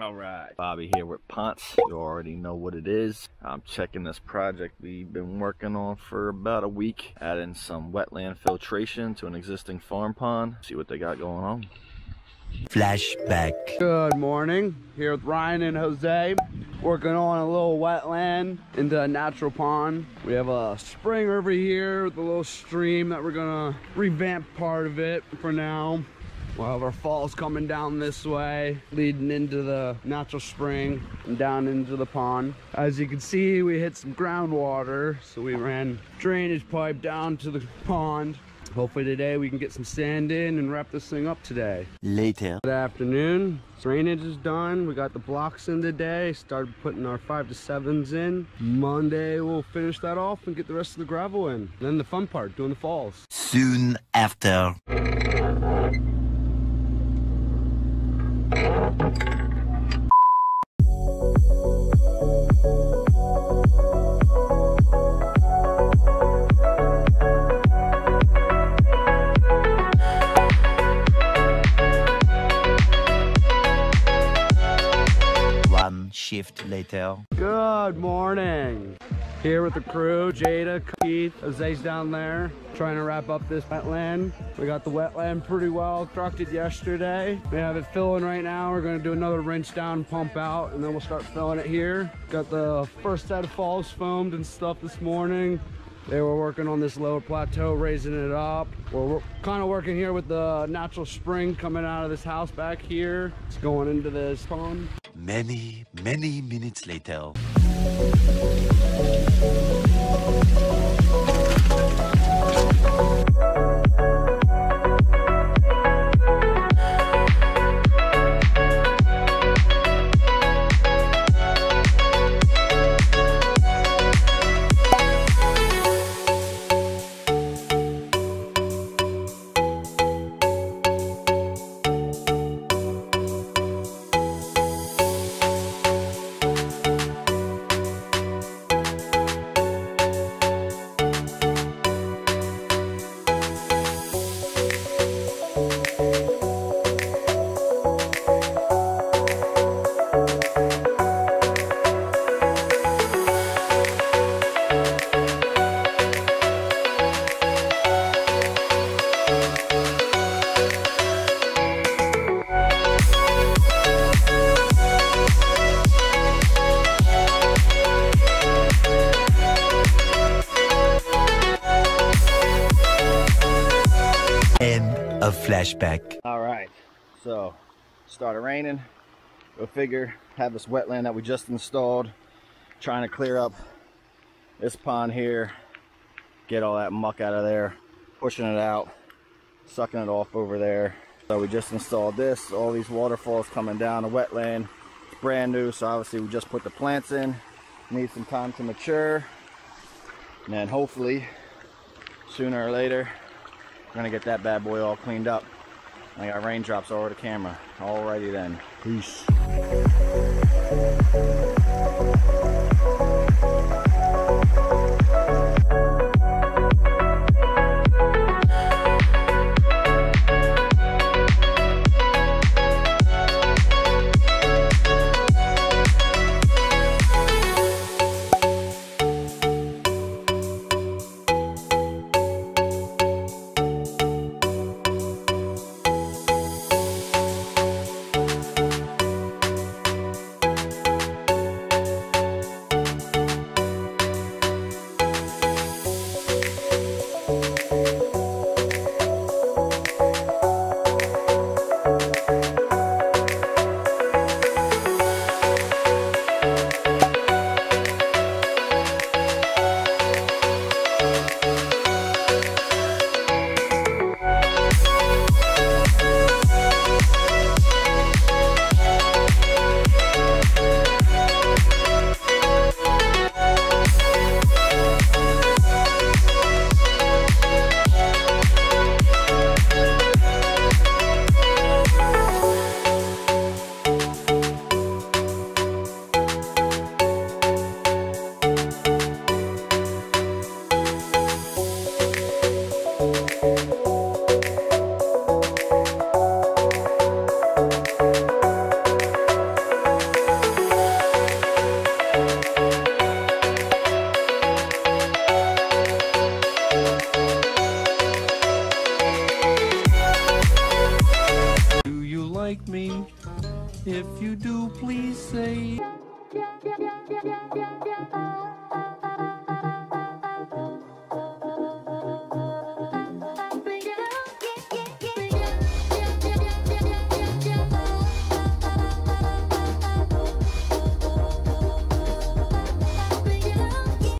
All right, Bobby here with Pontz. You already know what it is. I'm checking this project we've been working on for about a week, adding some wetland filtration to an existing farm pond. See what they got going on. Flashback. Good morning. Here with Ryan and Jose, working on a little wetland into a natural pond. We have a spring over here with a little stream that we're gonna revamp part of it for now. We'll have our falls coming down this way, leading into the natural spring and down into the pond. As you can see, we hit some groundwater, so we ran drainage pipe down to the pond. Hopefully today we can get some sand in and wrap this thing up today. Later. Good afternoon. Drainage is done. We got the blocks in today. Started putting our five to sevens in. Monday we'll finish that off and get the rest of the gravel in. Then the fun part, doing the falls. Soon after. One shift later. Good morning. Here with the crew, Jada, Keith, Jose's down there, trying to wrap up this wetland. We got the wetland pretty well constructed yesterday. We have it filling right now. We're gonna do another rinse down, pump out, and then we'll start filling it here. Got the first set of falls foamed and stuff this morning. They were working on this lower plateau, raising it up. We're, kind of working here with the natural spring coming out of this house back here. It's going into this pond. Many, many minutes later. Música flashback. All right, so started raining. Go figure, have this wetland that we just installed, trying to clear up this pond here, get all that muck out of there, pushing it out, sucking it off over there. So we just installed this, all these waterfalls coming down the wetland. It's brand new, so obviously we just put the plants in. Need some time to mature. And then hopefully, sooner or later, we're gonna get that bad boy all cleaned up. I got raindrops all over the camera. Alrighty then. Peace. If you do, please say.